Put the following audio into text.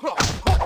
you